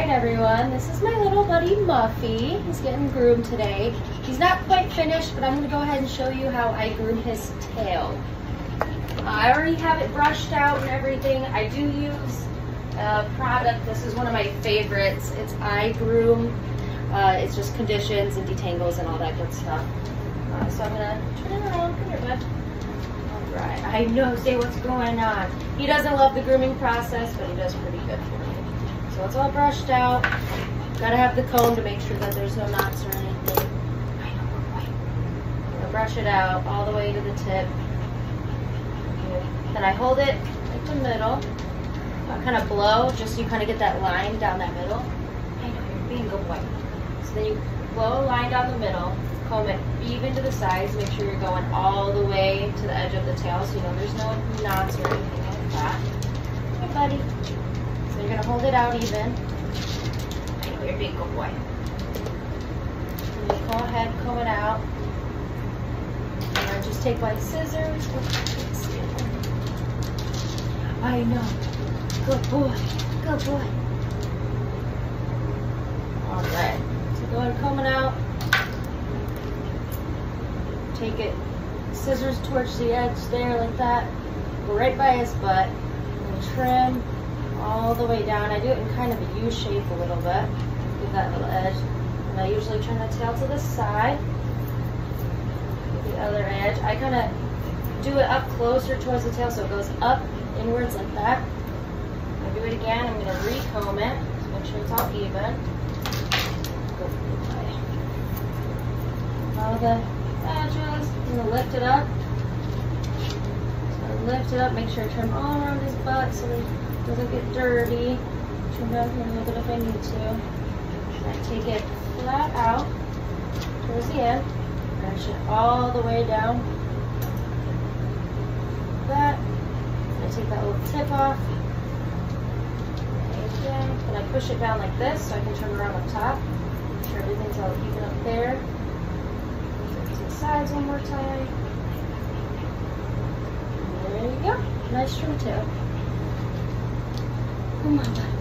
right, everyone. This is my little buddy Muffy. He's getting groomed today. He's not quite finished, but I'm going to go ahead and show you how I groom his tail. I already have it brushed out and everything. I do use a product. This is one of my favorites. It's iGroom. Uh, it's just conditions and detangles and all that good stuff. Uh, so I'm going to turn it around. Come here, bud. All right. I know, say what's going on. He doesn't love the grooming process, but he does pretty good for me. So it's all brushed out. Gotta have the comb to make sure that there's no knots or anything. I brush it out all the way to the tip. Then I hold it like the middle. I kind of blow, just so you kind of get that line down that middle. I know, you're being a boy. So then you blow a line down the middle, comb it even to the sides, make sure you're going all the way to the edge of the tail so you know there's no knots or anything like that. Hey, buddy. So you're gonna hold it out even. I know, you're being a good boy. Go ahead, comb it out. And I just take like scissors. I know. Good boy. Good boy. Alright. So go ahead, comb it out. Take it, scissors towards the edge there like that. Go right by his butt. And trim all the way down. I do it in kind of a U shape a little bit. Give that little edge. And I usually turn the tail to the side. The other edge. I kind of do it up closer towards the tail so it goes up inwards like that. I do it again. I'm going to recomb it. Make sure it's all even. All the edges. I'm going to lift it up. So lift it up. Make sure I trim all around his butt so it doesn't get dirty. Trim down here a little bit if I need to. I take it flat out towards the end. Brush it all the way down. That. I take that little tip off. Again. And I push it down like this so I can turn around up top. Make sure everything's all even up there. To the sides one more time. There you go. Nice trim tail. Come on, bud.